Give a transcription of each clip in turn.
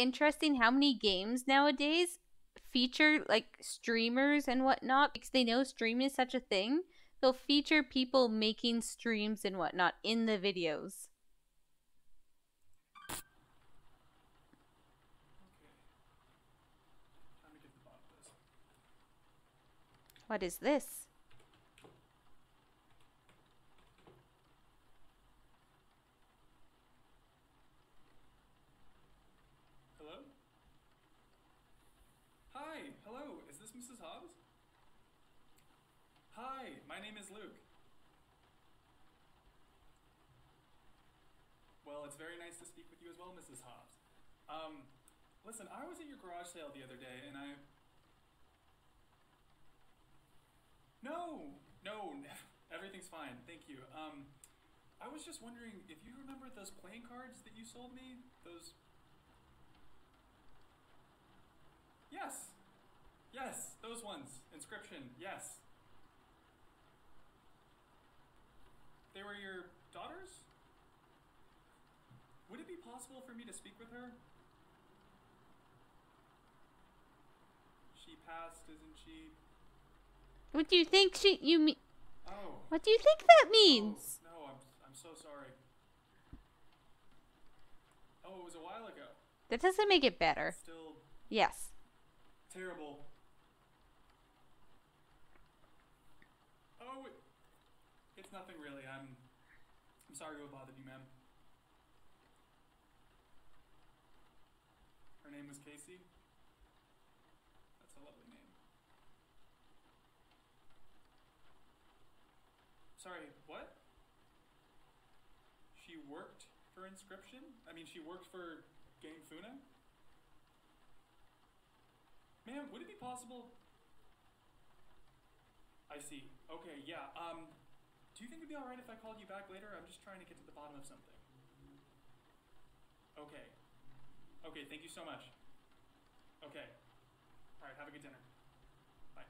interesting how many games nowadays feature like streamers and whatnot because they know streaming is such a thing. They'll feature people making streams and whatnot in the videos. What is this? Hello? Hi, hello, is this Mrs. Hobbs? Hi, my name is Luke. Well, it's very nice to speak with you as well, Mrs. Hobbs. Um, listen, I was at your garage sale the other day and I. No, no, everything's fine, thank you. Um, I was just wondering if you remember those playing cards that you sold me? Those Yes. Yes, those ones. Inscryption. Yes. They were your daughters? Would it be possible for me to speak with her? She passed, isn't she? What do you think she you mean? Oh. What do you think that means? Oh, no, I'm, I'm so sorry. Oh, it was a while ago. That doesn't make it better. Still Yes. terrible. Oh, it, it's nothing really. I'm I'm sorry to have bothered you, ma'am. Casey. That's a lovely name. Sorry, what? She worked for Inscryption? I mean, she worked for GameFuna? Ma'am, would it be possible? I see. Okay, yeah. Um, do you think it'd be alright if I called you back later? I'm just trying to get to the bottom of something. Okay. Okay, thank you so much. Okay. Alright, have a good dinner. Bye.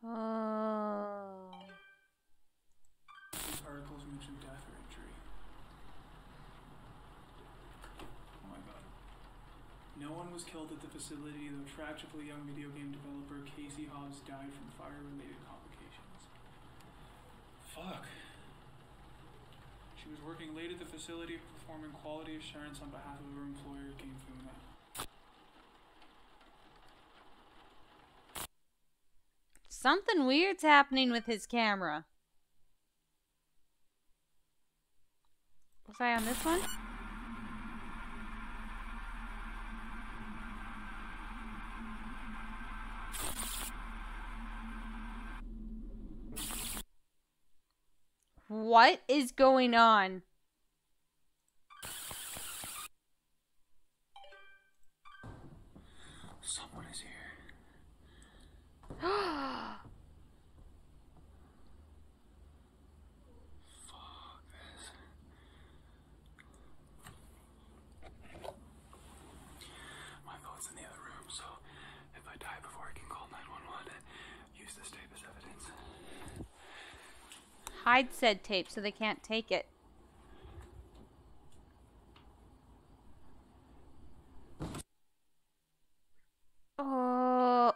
Oh. These articles mention death or injury. Oh my god. No one was killed at the facility, though tragically young video game developer Casey Hobbs died from fire-related complications. Fuck. She was working late at the facility performing quality assurance on behalf of her employer, Game Funa. Something weird's happening with his camera. Was I on this one? What is going on? Someone is here. Fuck this. My phone's in the other room, so if I die before I can call 911, use this tape as evidence. Hide said tape so they can't take it. Oh.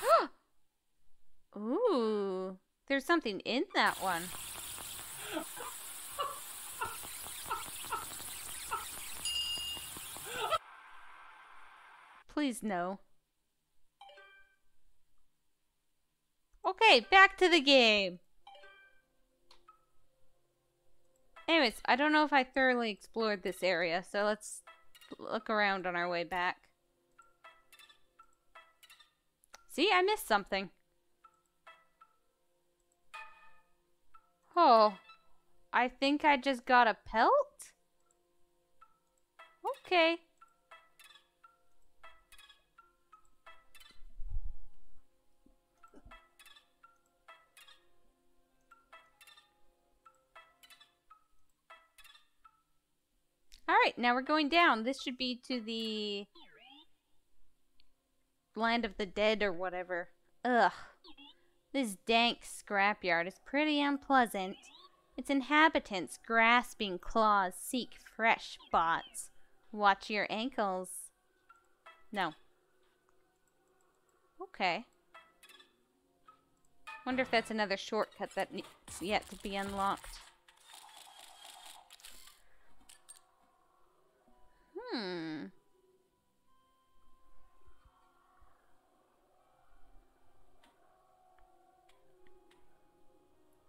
Ooh. There's something in that one. Please no. Okay, back to the game. Anyways, I don't know if I thoroughly explored this area, so let's look around on our way back. See, I missed something. Oh, I think I just got a pelt? Okay. Now we're going down. This should be to the land of the dead or whatever. Ugh. This dank scrapyard is pretty unpleasant. Its inhabitants, grasping claws, seek fresh spots. Watch your ankles. No. Okay. Wonder if that's another shortcut that yet to be unlocked. Hmm.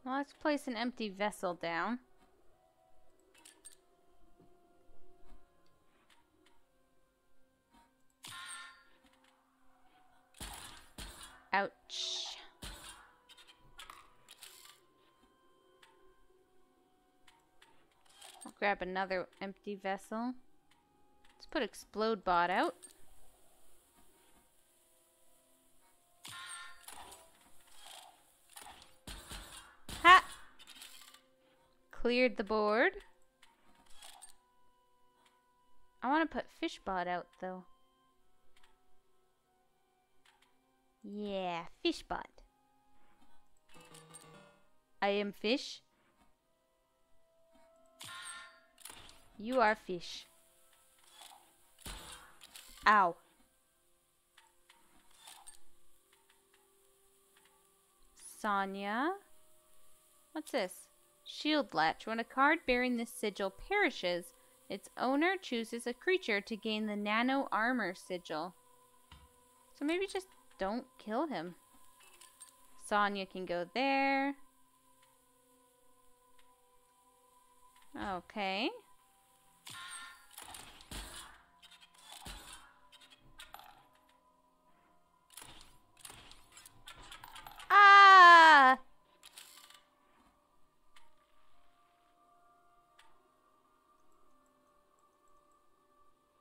Well, let's place an empty vessel down. Ouch. I'll grab another empty vessel. Let's put explode bot out. Ha! Cleared the board. I want to put fishbot out though. Yeah, fishbot. I am fish. You are fish. Ow. Sonia. What's this? Shield latch. When a card bearing this sigil perishes, its owner chooses a creature to gain the nano armor sigil. So maybe just don't kill him. Sonia can go there. Okay.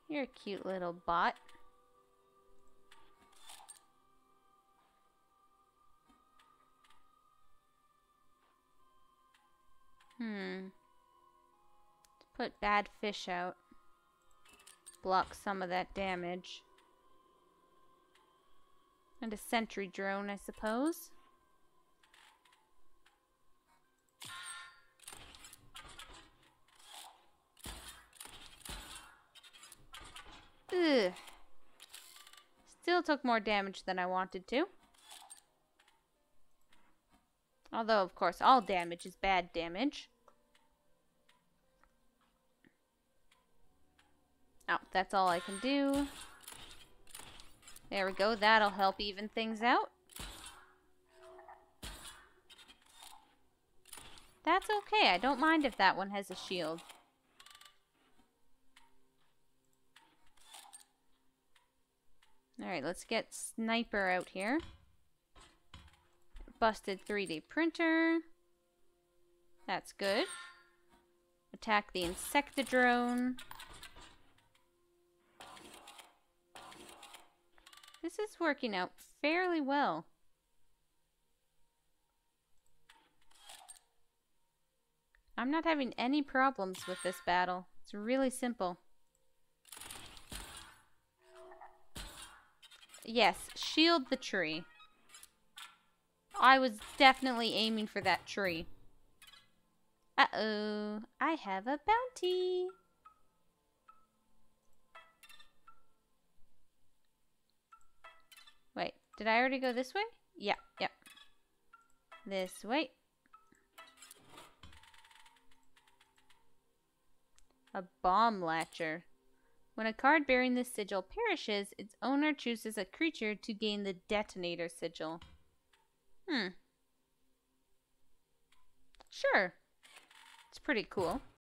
You're a cute little bot. Hmm. Put bad fish out. Block some of that damage. And a sentry drone, I suppose. Ugh. Still took more damage than I wanted to. Although, of course, all damage is bad damage. Oh, that's all I can do. There we go. That'll help even things out. That's okay. I don't mind if that one has a shield. Alright, let's get Sniper out here. Busted 3D printer. That's good. Attack the Insectodrone. This is working out fairly well. I'm not having any problems with this battle. It's really simple. Yes, shield the tree. I was definitely aiming for that tree. Uh-oh. I have a bounty. Wait, did I already go this way? Yeah, yeah. This way. A bomb latcher. When a card bearing this sigil perishes, its owner chooses a creature to gain the detonator sigil. Hmm. Sure. It's pretty cool.